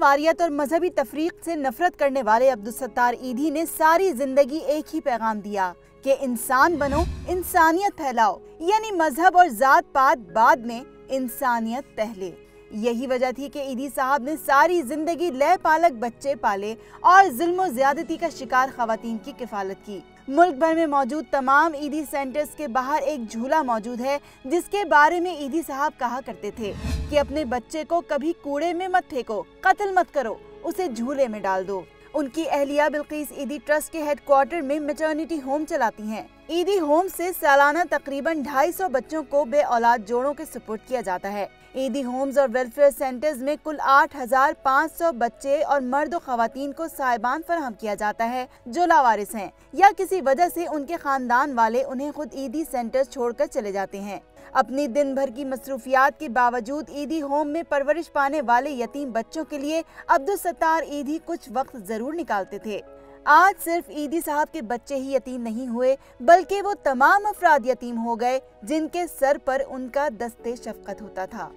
वारियत और मजहबी तफरीक से नफरत करने वाले अब्दुलसत्तार ईदी ने सारी ज़िंदगी एक ही पैगाम दिया कि इंसान बनो, इंसानियत फैलाओ, यानी मज़हब और जात पात बाद में इंसानियत पहले। यही वजह थी कि ईदी साहब ने सारी ज़िंदगी लय पालक बच्चे पाले और जुल्म ज्यादती का शिकार खातन की किफालत की मुल्क भर में मौजूद तमाम ईदी सेंटर्स के बाहर एक झूला मौजूद है, जिसके बारे में ईदी साहब कहा करते थे कि अपने बच्चे को कभी कूड़े में मत फेंको, कत्ल मत करो, उसे झूले में डाल दो उनकी अहलिया बिल्किस ईदी ट्रस्ट के हेडक्वार्टर में मेटर्निटी होम चलाती हैं। ईदी होम से सालाना तकरीबन 250 बच्चों को बे औलाद जोड़ों के सपोर्ट किया जाता है। ईदी होम्स और वेलफेयर सेंटर्स में कुल 8,500 बच्चे और मर्द खातन को साहिबान फराहम किया जाता है जो लावारिस हैं या किसी वजह से उनके खानदान वाले उन्हें खुद ईदी सेंटर्स छोड़कर चले जाते हैं। अपनी दिन भर की मसरूफियात के बावजूद ईदी होम में परवरिश पाने वाले यतीम बच्चों के लिए अब्दुल सत्तार ईदी कुछ वक्त ज़रूर निकालते थे। आज सिर्फ़ ईदी साहब के बच्चे ही यतीम नहीं हुए, बल्कि वो तमाम अफराद यतीम हो गए, जिनके सर पर उनका दस्ते शफकत होता था।